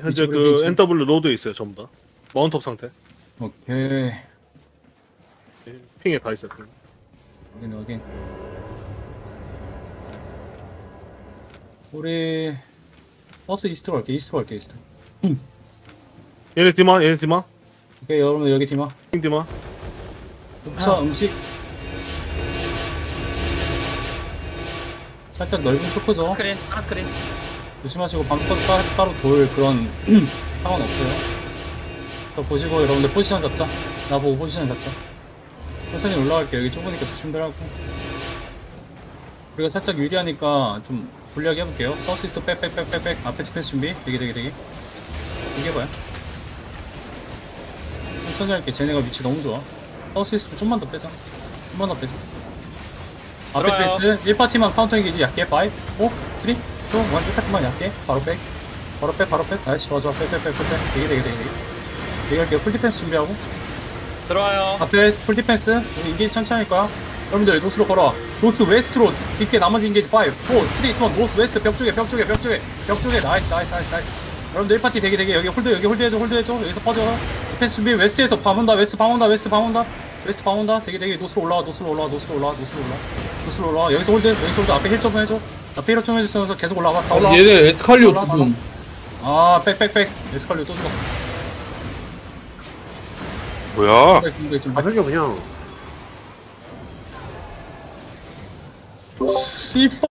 현재 그. NW 로드에 있어요 전부 다 마운트업 상태 오케이. 예, 핑에 가 있어요 핑. 확인 확인. 우리 서스 이스트로 갈게. 이스트로 갈게. 이스트. 얘네 디마 얘네 디마 오케이 여러분 여기 디마. 핑 디마 흡사 음식. 살짝 넓은 choke죠. 스크린 하나 스크린 조심하시고 따, 따로 돌 그런 상황 없어요. 저 보시고 여러분들 포지션 잡자. 나보고 포지션 잡자. 천천히 올라갈게요. 여기 좁으니까 조심들 하고. 그리고 살짝 유리하니까 좀 불리하게 해볼게요. 서시스트 빽빽빽빽빽 앞에 디펜스 준비. 대기 대기 대기. 이게 봐요. 천천히 할게. 쟤네가 위치 너무 좋아. south east 좀만 더 빼자. 좀만 더 빼자. 앞에. 디펜스 1파티만 카운터 engage 약게 5, 4, 3, 2, 1 1파티만 약게 바로 back. 바로 back 바로 back. 좋아 좋아. back back back back. 대기 대기 대기 대기. 대기 할게요 full 디펜스 준비하고. 들어와요. 앞에 full 디펜스. 우리 engage 천천히 할 거야 여러분들 north로 걸어와. north west로. 깊게 나머지 engage 5 4 3 2 1 north west 벽 쪽에 벽 쪽에 벽 쪽에. 벽 쪽에. nice nice nice nice. 여러분들 1파티 대기 대기. 여기 hold 여기 hold해줘 hold해줘. 여기서 퍼져. 디펜스 준비. 웨스트에서 방 온다 웨스트 방 온다 웨스트 방 온다. 웨스트 방 온다. 되게 되게. 노스로 올라와 노스로 올라와 노스로 올라와 노스로 올라와. 노스로 올라와. 여기서 홀드 여기서 홀드. 앞에 힐좀 해줘 앞에 힐좀 해주면서 계속 올라와 다 올라와 얘네 에스칼리오 올라와, 죽음. 아, 빽빽빽. 에스컬리오 또 죽었어. 뭐야? 빽 빽, 빽빽, 좀 다슬겨 그냥 씨발.